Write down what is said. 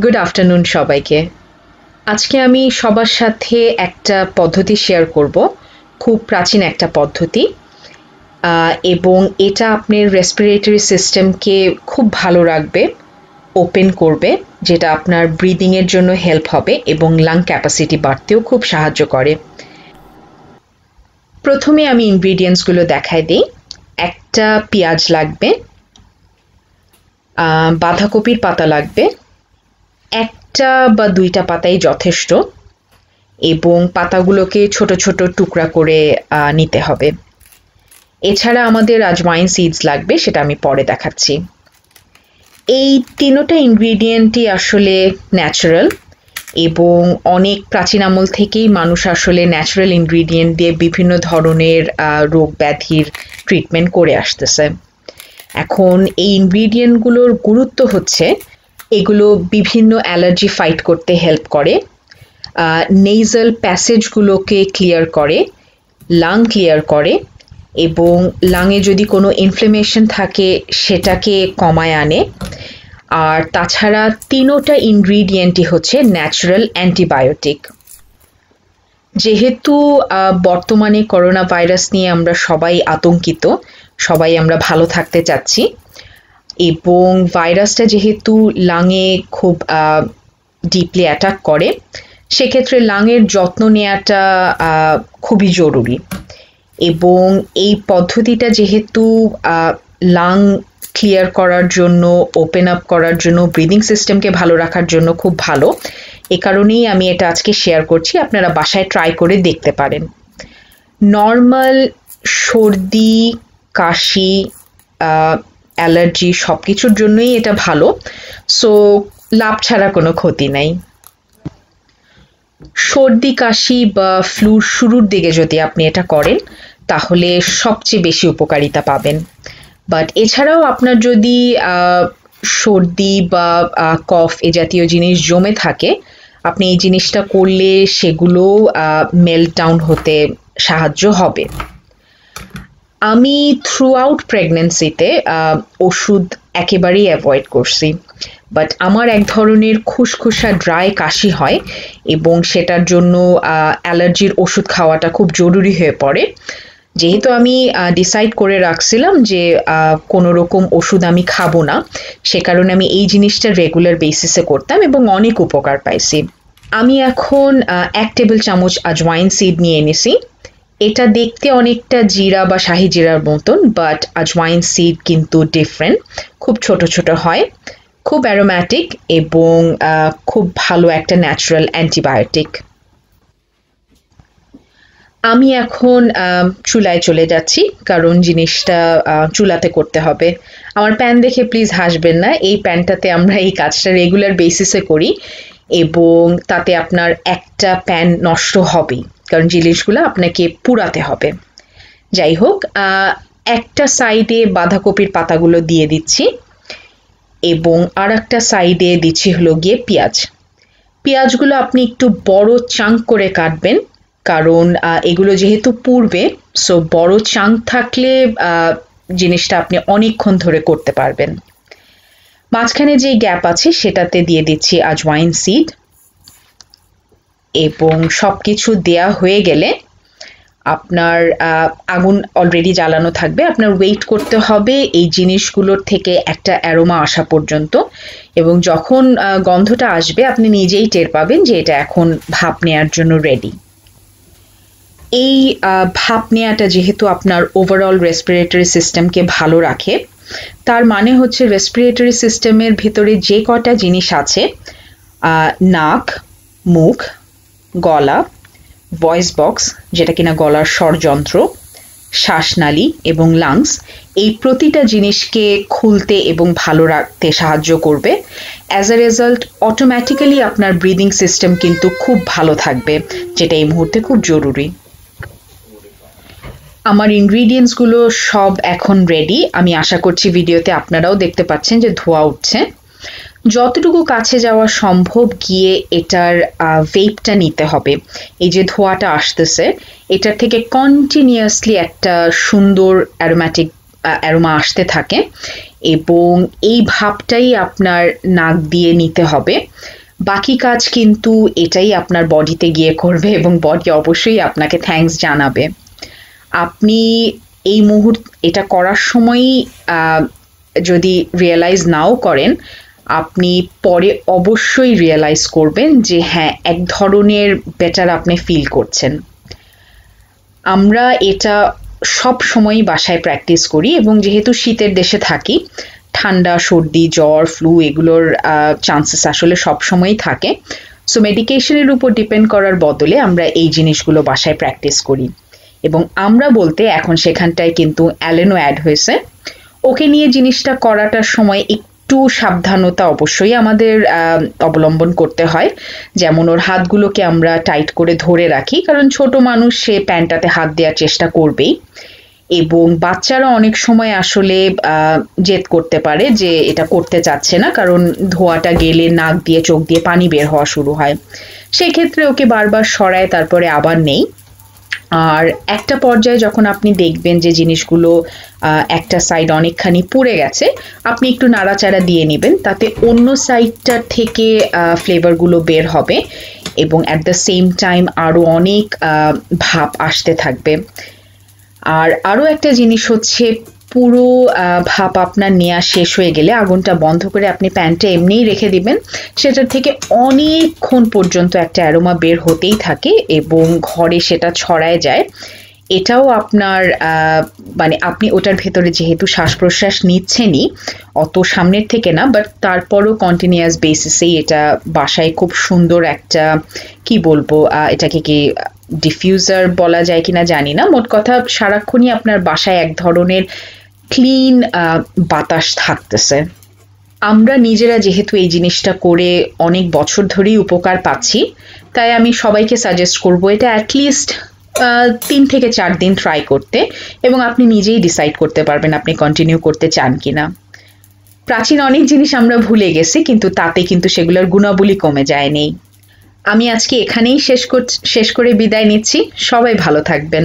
Good afternoon সবাইকে। আজকে আমি সবার সাথে একটা পদ্ধতি শেয়ার করব। খুব প্রাচীন একটা পদ্ধতি। এবং এটা আপনার রেসপিরেটরি সিস্টেমকে খুব ভালো রাখবে ওপেন করবে, যেটা আপনার ব্রিদিংয়ের জন্য হেল্প হবে এবং লাং ক্যাপাসিটি বাড়তেও খুব সাহায্য করে। প্রথমে আমি ইনগ্রিডিয়েন্টসগুলো দেখাই দিই। একটা পেঁয়াজ লাগবে বাঁধাকপির পাতা লাগবে একটা বা দুইটা পাতাই যথেষ্ট এবং পাতাগুলোকে ছোট ছোট টুকরা করে নিতে হবে। এছাড়া আমাদের আজওয়াইন সিডস লাগবে, সেটা আমি পরে দেখাচ্ছি। এই তিনোটা ইনগ্রিডিয়েন্টই আসলে ন্যাচারাল এবং অনেক প্রাচীন আমল থেকেই মানুষ আসলে ন্যাচারাল ইনগ্রিডিয়েন্ট দিয়ে বিভিন্ন ধরনের রোগ ব্যাধির ট্রিটমেন্ট করে আসতেছে। এখন এই ইনগ্রিডিয়েন্টগুলোর গুরুত্ব হচ্ছে এগুলো বিভিন্ন অ্যালার্জি ফাইট করতে হেল্প করে নেইজাল প্যাসেজগুলোকে ক্লিয়ার করে লাং ক্লিয়ার করে এবং লাংয়ে যদি কোনো ইনফ্লেমেশন থাকে সেটাকে কমায় আনে। আর তাছাড়া তিনোটা ইনগ্রিডিয়েন্টই হচ্ছে ন্যাচারাল অ্যান্টিবায়োটিক যেহেতু বর্তমানে করোনা ভাইরাস নিয়ে আমরা সবাই আতঙ্কিত, সবাই আমরা ভালো থাকতে চাচ্ছি এবং ভাইরাসটা যেহেতু লাঙে খুব ডিপলি অ্যাটাক করে, সেক্ষেত্রে লাঙের যত্ন নেওয়াটা খুবই জরুরি। এবং এই পদ্ধতিটা যেহেতু লাং ক্লিয়ার করার জন্য ওপেন আপ করার জন্য ব্রিদিং সিস্টেমকে ভালো রাখার জন্য খুব ভালো। এ কারণেই আমি এটা আজকে শেয়ার করছি, আপনারা বাসায় ট্রাই করে দেখতে পারেন। নর্মাল সর্দি, কাশি অ্যালার্জি সব কিছুর জন্যই এটা ভালো। সো লাভ ছাড়া কোনো ক্ষতি নাই। সর্দি, কাশি বা ফ্লুর শুরুর দিকে যদি আপনি এটা করেন, তাহলে সবচেয়ে বেশি উপকারিতা পাবেন। বাট এছাড়াও আপনার যদি সর্দি বা কফ এ জাতীয় জিনিস জমে থাকে, আপনি এই জিনিসটা করলে সেগুলো মেল্ট ডাউন হতে সাহায্য হবে। আমি থ্রু আউট প্রেগনেন্সিতে ওষুধ একেবারেই অ্যাভয়েড করছি। বাট আমার এক ধরনের খুসখুসা ড্রাই কাশি হয় এবং সেটার জন্য অ্যালার্জির ওষুধ খাওয়াটা খুব জরুরি হয়ে পড়ে। যেহেতু আমি ডিসাইড করে রাখছিলাম যে কোনো রকম ওষুধ আমি খাব না, সে কারণে আমি এই জিনিসটা রেগুলার বেসিসে করতাম এবং অনেক উপকার পাইছি। আমি এখন এক টেবিল চামচ আজওয়াইন সিড নিয়ে এনেছি। এটা দেখতে অনেকটা জিরা বা শাহি জিরার মতন বাট আজওয়াইন সিড কিন্তু ডিফারেন্ট খুব ছোট ছোট হয়, খুব অ্যারোম্যাটিক এবং খুব ভালো একটা ন্যাচারাল অ্যান্টিবায়োটিক আমি এখন চুলায় চলে যাচ্ছি, কারণ জিনিসটা চুলাতে করতে হবে। আমার প্যান দেখে প্লিজ হাসবেন না, এই প্যানটাতে আমরা এই কাজটা রেগুলার বেসিসে করি এবং তাতে আপনার একটা প্যান নষ্ট হবেই। কারণ জিনিসগুলো আপনাকে পুরাতে হবে। যাই হোক একটা সাইডে বাঁধাকপির পাতাগুলো দিয়ে দিচ্ছি এবং আর একটা সাইডে দিচ্ছি হলো গিয়ে পেঁয়াজ। পেঁয়াজগুলো আপনি একটু বড় চাঙ্ক করে কাটবেন কারণ এগুলো যেহেতু পূর্বে সো বড় চাঙ্ক থাকলে জিনিসটা আপনি অনেকক্ষণ ধরে করতে পারবেন। মাঝখানে যে গ্যাপ আছে সেটাতে দিয়ে দিচ্ছি আজওয়াইন সিড। এবং সব কিছু দেয়া হয়ে গেলে আপনার আগুন অলরেডি জ্বালানো থাকবে। আপনার ওয়েট করতে হবে এই জিনিসগুলোর থেকে একটা অ্যারোমা আসা পর্যন্ত। এবং যখন গন্ধটা আসবে, আপনি নিজেই টের পাবেন যে এটা এখন ভাপ নেয়ার জন্য রেডি এই ভাপ নেওয়াটা যেহেতু আপনার ওভারঅল রেসপিরেটরি সিস্টেমকে ভালো রাখে, তার মানে হচ্ছে রেসপিরেটরি সিস্টেমের ভেতরে যে কটা জিনিস আছে নাক, মুখ গলা ভয়েস বক্স যেটা কিনা গলার স্বরযন্ত্র শ্বাসনালী এবং লাংস এই প্রতিটা জিনিসকে খুলতে এবং ভালো রাখতে সাহায্য করবে। অ্যাজ এ রেজাল্ট অটোমেটিক্যালি আপনার ব্রিদিং সিস্টেম কিন্তু খুব ভালো থাকবে, যেটা এই মুহূর্তে খুব জরুরি। আমার ইনগ্রিডিয়েন্টসগুলো সব এখন রেডি আমি আশা করছি ভিডিওতে আপনারাও দেখতে পাচ্ছেন যে ধোয়া উঠছে। যতটুকু কাছে যাওয়া সম্ভব গিয়ে এটার ভেপটা নিতে হবে। এই যে ধোঁয়াটা আসতেছে, এটার থেকে কন্টিনিউয়াসলি একটা সুন্দর অ্যারোম্যাটিক অ্যারোমা আসতে থাকে এবং এই ভাবটাই আপনার নাক দিয়ে নিতে হবে। বাকি কাজ কিন্তু এটাই আপনার বডিতে গিয়ে করবে এবং বডি অবশ্যই আপনাকে থ্যাঙ্কস জানাবে। আপনি এই মুহূর্ত, এটা করার সময়ই যদি রিয়েলাইজ নাও করেন আপনি পরে অবশ্যই রিয়েলাইজ করবেন যে হ্যাঁ এক ধরনের বেটার আপনি ফিল করছেন। আমরা এটা সব সময়ই বাসায় প্র্যাকটিস করি এবং যেহেতু শীতের দেশে থাকি, ঠান্ডা, সর্দি, জ্বর ফ্লু এগুলোর চান্সেস আসলে সব সময়ই থাকে। সো মেডিকেশনের উপর ডিপেন্ড করার বদলে আমরা এই জিনিসগুলো বাসায় প্র্যাকটিস করি। এবং আমরা বলতে এখন সেখানটায় কিন্তু অ্যালেনও অ্যাড হয়েছে। ওকে নিয়ে জিনিসটা করাটার সময় সাবধানতা অবশ্যই আমাদের অবলম্বন করতে হয়। যেমন ওর হাতগুলোকে আমরা টাইট করে ধরে রাখি, কারণ ছোট মানুষ সে প্যান্টটাতে হাত দেওয়ার চেষ্টা করবেই। এবং বাচ্চারা অনেক সময় আসলে জেদ করতে পারে যে এটা করতে চাচ্ছে না, কারণ ধোয়াটা গেলে নাক দিয়ে, চোখ দিয়ে পানি বের হওয়া শুরু হয়। সেক্ষেত্রে ওকে বারবার সরায়, তারপরে আবার নেই। আর একটা পর্যায়ে যখন আপনি দেখবেন যে জিনিসগুলো একটা সাইড অনেকখানি পুড়ে গেছে, আপনি একটু নাড়াচাড়া দিয়ে নেবেন, তাতে অন্য সাইডটার থেকে ফ্লেভারগুলো বের হবে এবং অ্যাট দ্য সেম টাইম আরও অনেক ভাব আসতে থাকবে। আর আরও একটা জিনিস হচ্ছে পুরো ভাপ আপনার নেওয়া শেষ হয়ে গেলে আগুনটা বন্ধ করে আপনি প্যানটা এমনিই রেখে দিবেন। সেটার থেকে অনেকক্ষণ পর্যন্ত একটা অ্যারোমা বের হতেই থাকে এবং ঘরে সেটা ছড়ায় যায়। এটাও আপনার মানে আপনি ওটার ভেতরে যেহেতু শ্বাস প্রশ্বাস নিচ্ছেনই, অত সামনের থেকে না বাট তারপরও কন্টিনিউয়াস বেসিসেই এটা বাসায় খুব সুন্দর একটা, কি বলব এটাকে কি ডিফিউজার বলা যায় কিনা জানি না। মোট কথা সারাক্ষণই আপনার বাসায় এক ধরনের ক্লিন বাতাস থাকতেছে। আমরা নিজেরা যেহেতু এই জিনিসটা করে অনেক বছর ধরেই উপকার পাচ্ছি, তাই আমি সবাইকে সাজেস্ট করব এটা অ্যাটলিস্ট তিন থেকে চার দিন ট্রাই করতে এবং আপনি নিজেই ডিসাইড করতে পারবেন আপনি কন্টিনিউ করতে চান কিনা। প্রাচীন অনেক জিনিস আমরা ভুলে গেছি, কিন্তু তাতে কিন্তু সেগুলোর গুণাবলী কমে যায়নি। আমি আজকে এখানেই শেষ শেষ করে বিদায় নিচ্ছি। সবাই ভালো থাকবেন।